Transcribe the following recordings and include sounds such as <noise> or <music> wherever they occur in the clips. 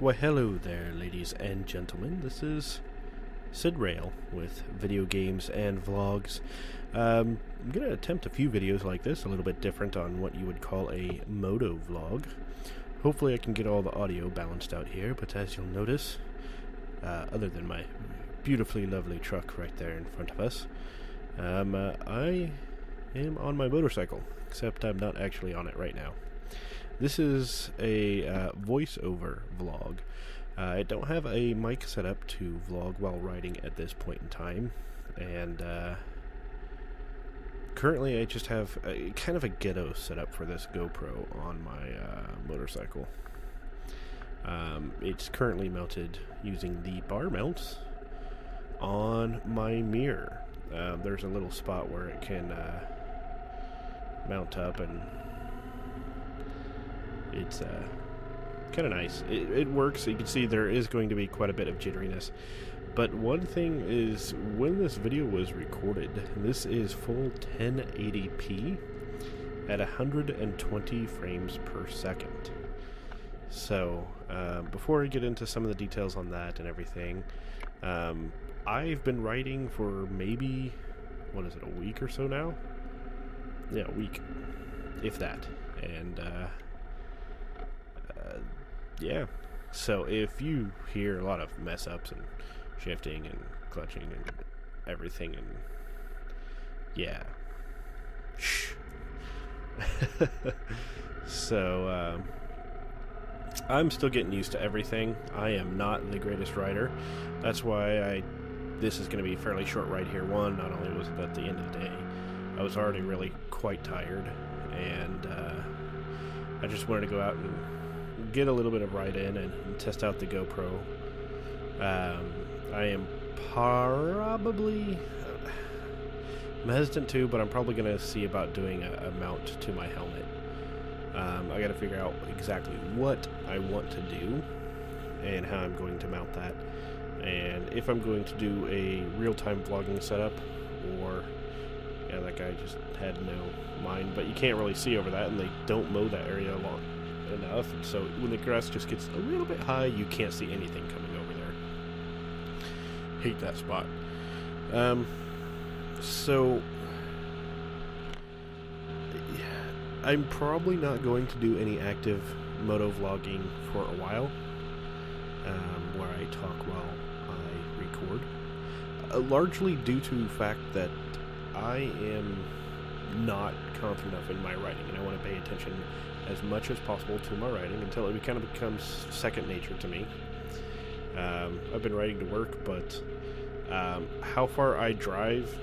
Why, hello there, ladies and gentlemen. This is Sid Rail with video games and vlogs. Um, I'm going to attempt a few videos like this, a little bit different on what you would call a moto vlog. Hopefully, I can get all the audio balanced out here, but as you'll notice, uh, other than my beautifully lovely truck right there in front of us, um, uh, I am on my motorcycle, except I'm not actually on it right now. This is a uh, voiceover vlog. Uh, I don't have a mic set up to vlog while riding at this point in time, and uh, currently I just have a, kind of a ghetto setup for this GoPro on my uh, motorcycle. Um, it's currently mounted using the bar mounts on my mirror. Um, there's a little spot where it can uh, mount up and it's uh, kind of nice. It, it works. You can see there is going to be quite a bit of jitteriness. But one thing is, when this video was recorded, this is full 1080p at 120 frames per second. So, uh, before I get into some of the details on that and everything, um, I've been writing for maybe, what is it, a week or so now? Yeah, a week, if that. And, uh, yeah. So if you hear a lot of mess ups and shifting and clutching and everything and yeah. Shh. <laughs> so um, I'm still getting used to everything. I am not the greatest writer. That's why I this is going to be a fairly short ride here. One, not only was it at the end of the day, I was already really quite tired, and uh, I just wanted to go out and get a little bit of ride in and, and test out the GoPro. Um, I am probably I'm hesitant to, but I'm probably going to see about doing a, a, mount to my helmet. Um, I got to figure out exactly what I want to do and how I'm going to mount that, and if I'm going to do a real-time vlogging setup or yeah, that guy just had no mind, but you can't really see over that, and they don't mow that area along enough, so when the grass just gets a little bit high, you can't see anything coming over there. Hate that spot. Um, so I'm probably not going to do any active moto vlogging for a while, um, where I talk while I record, uh, largely due to the fact that I am not confident enough in my writing, and I want to pay attention as much as possible to my writing until it kind of becomes second nature to me. Um, I've been writing to work, but um, how far I drive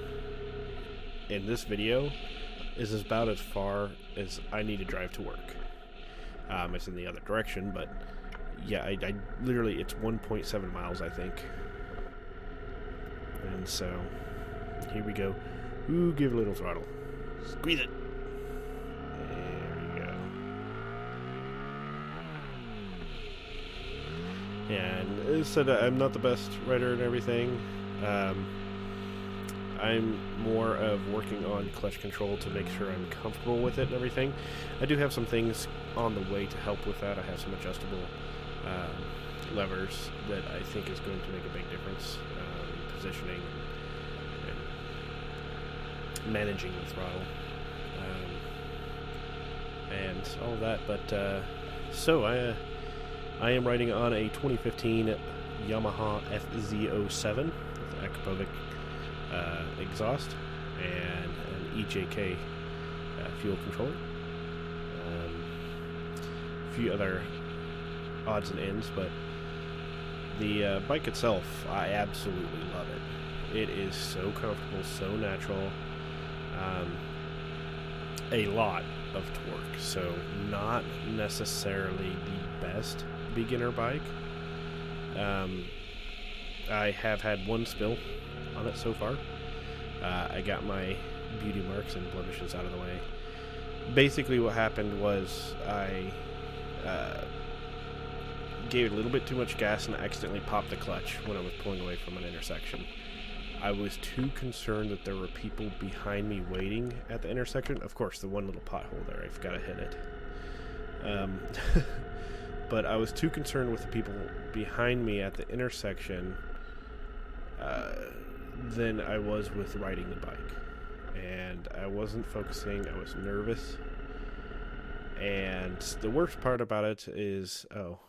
in this video is about as far as I need to drive to work. Um, it's in the other direction, but yeah, I, I literally it's 1.7 miles, I think. And so here we go. Ooh, give a little throttle. Squeeze it. And said I'm not the best writer and everything. Um, I'm more of working on clutch control to make sure I'm comfortable with it and everything. I do have some things on the way to help with that. I have some adjustable um, levers that I think is going to make a big difference. Um, positioning and, managing the throttle um, and all that. But uh, so I. Uh, I am riding on a 2015 Yamaha FZ07 with an Akrapovic uh, exhaust and an EJK uh, fuel controller. Um, a few other odds and ends, but the uh, bike itself, I absolutely love it. It is so comfortable, so natural. Um, a lot of torque, so not necessarily the best beginner bike. Um, I have had one spill on it so far. Uh, I got my beauty marks and blemishes out of the way. Basically, what happened was I uh, gave it a little bit too much gas and I accidentally popped the clutch when I was pulling away from an intersection. I was too concerned that there were people behind me waiting at the intersection. Of course, the one little pothole there, I forgot to hit it. Um, <laughs> but I was too concerned with the people behind me at the intersection uh, than I was with riding the bike. And I wasn't focusing, I was nervous. And the worst part about it is oh,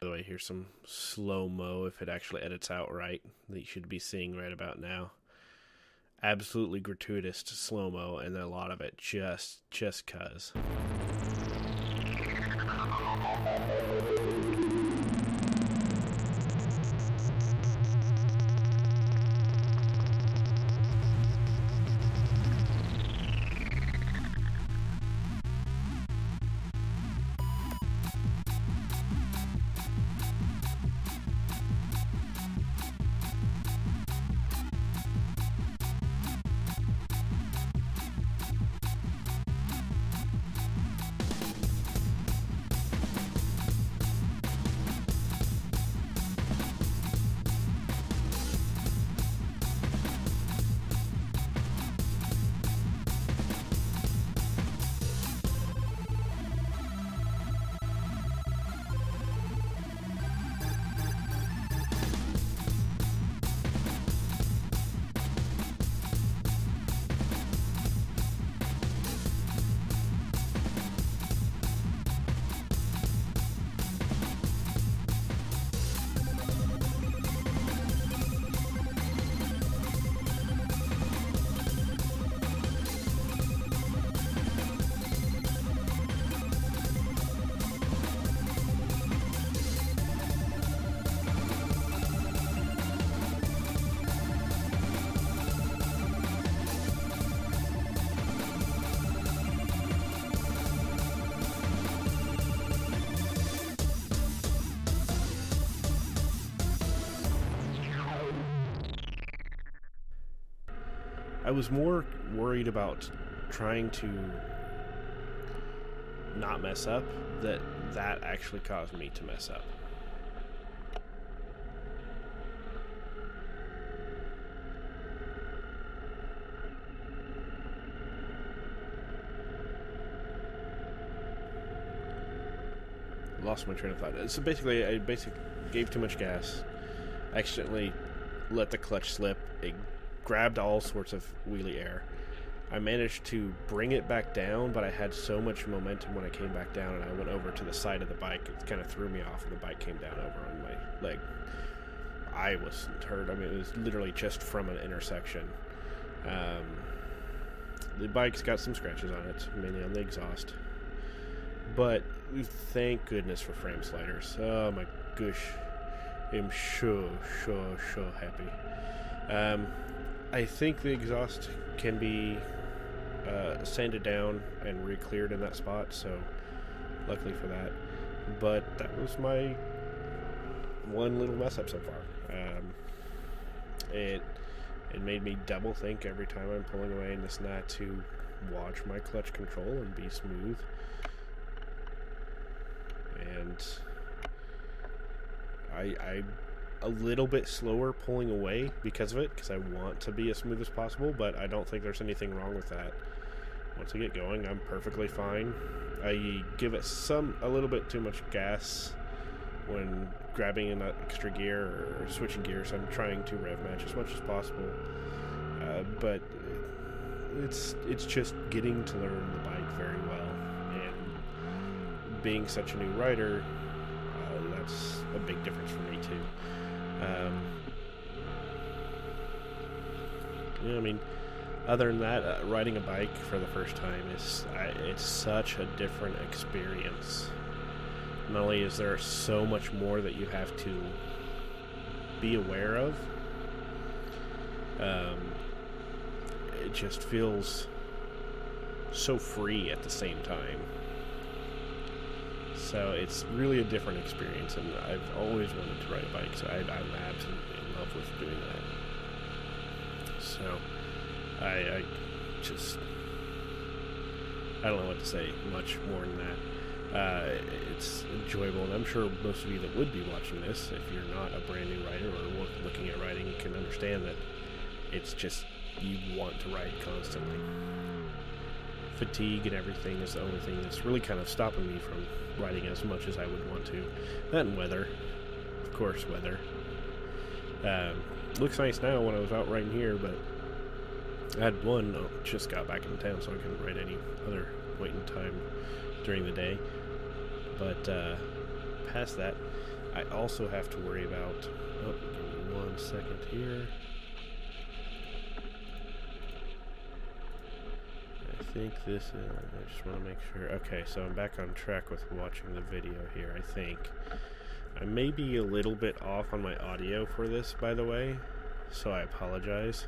by the way, here's some slow mo if it actually edits out right that you should be seeing right about now. Absolutely gratuitous slow mo, and a lot of it just just cuz. I was more worried about trying to not mess up that that actually caused me to mess up. Lost my train of thought. So basically, I basically gave too much gas, accidentally let the clutch slip. It grabbed all sorts of wheelie air. I managed to bring it back down, but I had so much momentum when I came back down and I went over to the side of the bike. It kind of threw me off, and the bike came down over on my leg. I wasn't hurt. I mean, it was literally just from an intersection. Um, the bike's got some scratches on it, mainly on the exhaust. But thank goodness for frame sliders. Oh my gosh. I'm so, so, so happy. Um, I think the exhaust can be uh, sanded down and re-cleared in that spot, so luckily for that. But that was my one little mess up so far. Um, it it made me double think every time I'm pulling away and this that to watch my clutch control and be smooth. And I I a little bit slower pulling away because of it, because I want to be as smooth as possible, but I don't think there's anything wrong with that. Once I get going, I'm perfectly fine. I give it some, a little bit too much gas when grabbing an extra gear or switching gears. I'm trying to rev match as much as possible, uh, but it's it's just getting to learn the bike very well, and being such a new rider, uh, that's a big difference for me too. Um, yeah, I mean, other than that, uh, riding a bike for the first time is it's such a different experience. Not only is there so much more that you have to be aware of, um, it just feels so free at the same time. So it's really a different experience, and I've always wanted to ride a bike, so I, am absolutely in love with doing that. So I, I just I don't know what to say much more than that. Uh, it's enjoyable, and I'm sure most of you that would be watching this, if you're not a brand new rider or looking at riding, can understand that it's just you want to ride constantly. Fatigue and everything is the only thing that's really kind of stopping me from riding as much as I would want to. That and weather, of course, weather. Um, looks nice now when I was out riding here, but I had one oh, just got back in town, so I couldn't ride any other point in time during the day. But uh, past that, I also have to worry about. Oh, one second here. I think this is. I just want to make sure. Okay, so I'm back on track with watching the video here. I think I may be a little bit off on my audio for this, by the way, so I apologize.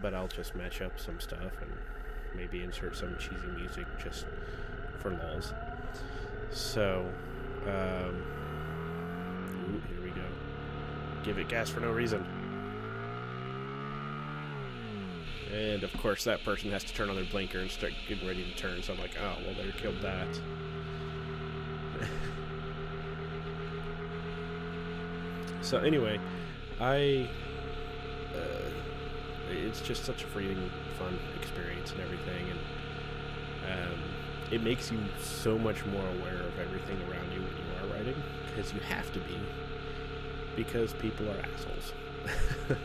But I'll just match up some stuff and maybe insert some cheesy music just for lulls. So, um, ooh, here we go. Give it gas for no reason. And of course, that person has to turn on their blinker and start getting ready to turn. So I'm like, oh, well, they killed that. <laughs> so anyway, I. Uh, it's just such a freeing, fun experience and everything, and um, it makes you so much more aware of everything around you when you are riding, because you have to be, because people are assholes. <laughs>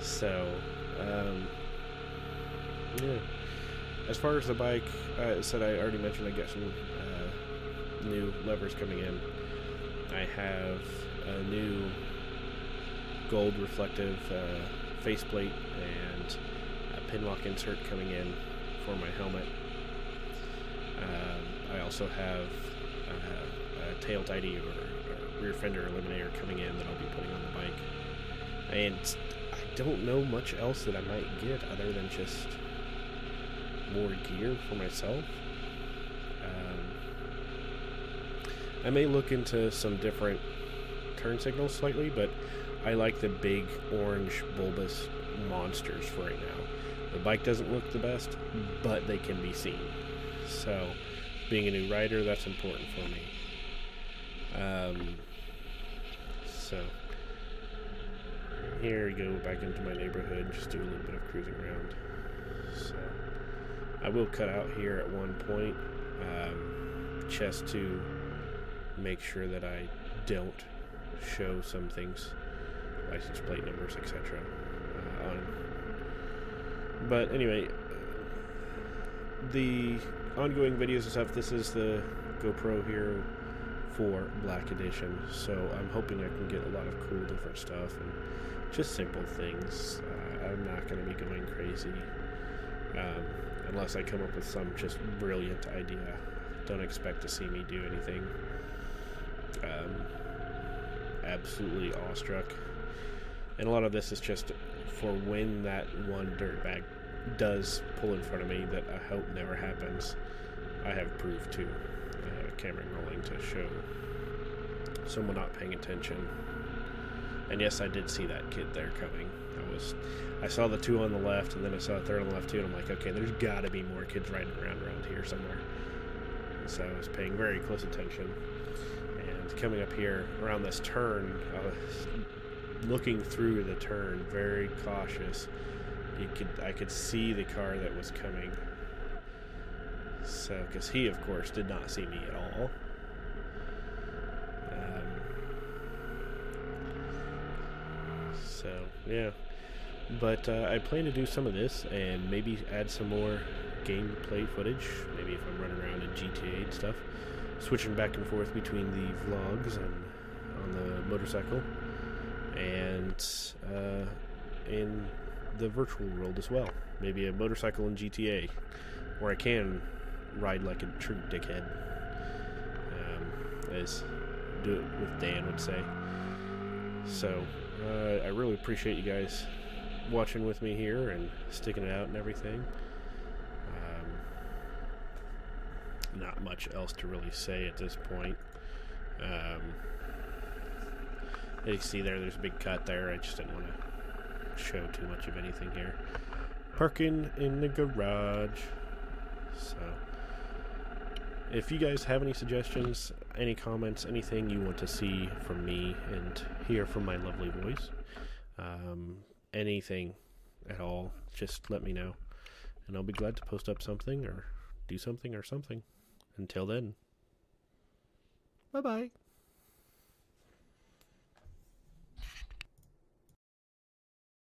so um, yeah. As far as the bike, I said I already mentioned I got some uh, new levers coming in. I have a new gold reflective uh, faceplate and a pinlock insert coming in for my helmet. Um, I also have uh, a tail tidy or, or rear fender eliminator coming in that I'll be putting on the bike. And don't know much else that I might get other than just more gear for myself. Um, I may look into some different turn signals slightly, but I like the big orange bulbous monsters for right now. The bike doesn't look the best, but they can be seen. So, being a new rider, that's important for me. Um, so, here go back into my neighborhood just do a little bit of cruising around. So I will cut out here at one point um, just to make sure that I don't show some things, license plate numbers, etc. Uh, on. But anyway, the ongoing videos and stuff. This is the GoPro Hero 4 Black Edition, so I'm hoping I can get a lot of cool different stuff and just simple things. Uh, I'm not going to be going crazy um, unless I come up with some just brilliant idea. Don't expect to see me do anything um, absolutely awestruck. And a lot of this is just for when that one dirtbag does pull in front of me that I hope never happens. I have proof to uh, camera rolling to show someone not paying attention and yes, I did see that kid there coming. I was, I saw the two on the left, and then I saw a third on the left too, and I'm like, okay, there's got to be more kids riding around around here somewhere. And so I was paying very close attention. And coming up here around this turn, I was looking through the turn, very cautious. You could, I could see the car that was coming. So, because he, of course, did not see me at all. Yeah. But uh, I plan to do some of this and maybe add some more gameplay footage. Maybe if I'm running around in GTA and stuff. Switching back and forth between the vlogs and on the motorcycle. And uh, in the virtual world as well. Maybe a motorcycle in GTA. Where I can ride like a true dickhead. Um, as do it with Dan would say. So, uh, I really appreciate you guys watching with me here and sticking it out and everything. Um, not much else to really say at this point. Um, you see there, there's a big cut there. I just didn't want to show too much of anything here. Parking in the garage. So, if you guys have any suggestions, any comments, anything you want to see from me and hear from my lovely voice, um, anything at all, just let me know. and I'll be glad to post up something or do something or something. Until then, bye bye.